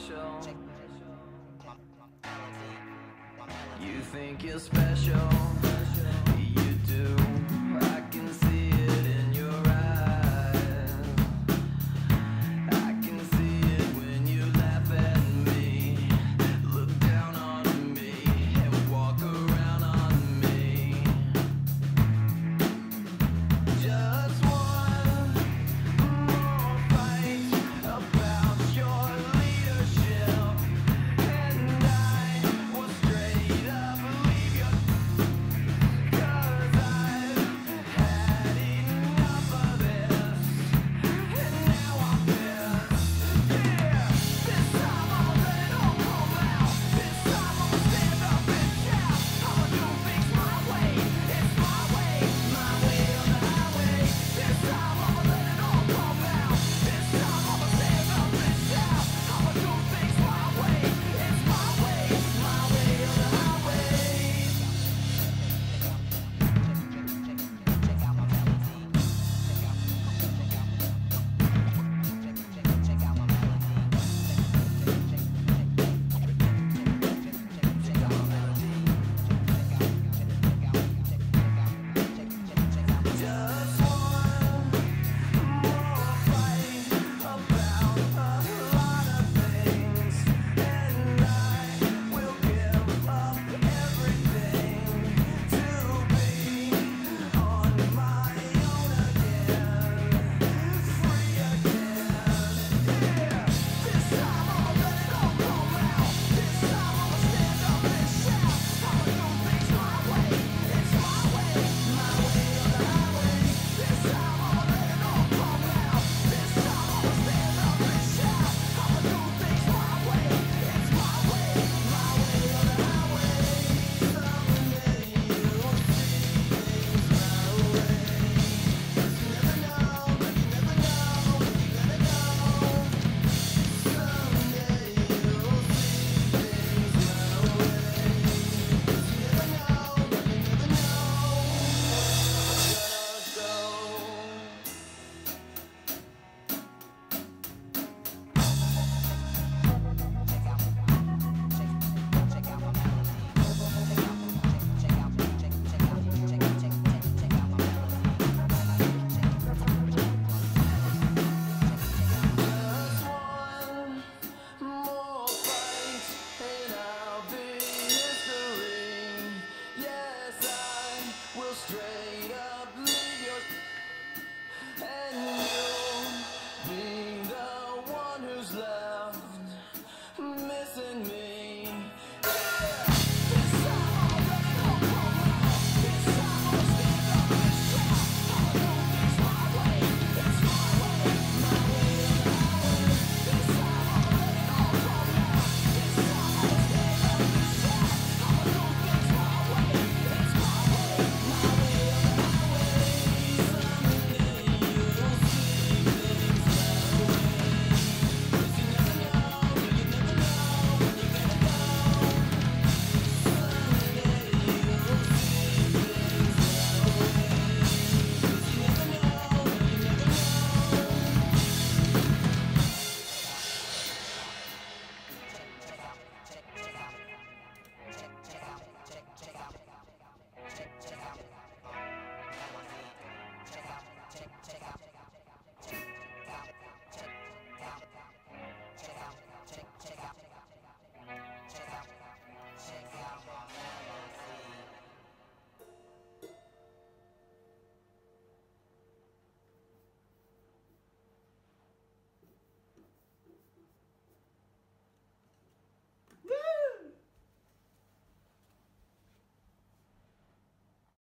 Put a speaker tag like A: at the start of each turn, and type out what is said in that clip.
A: special. You think you're special.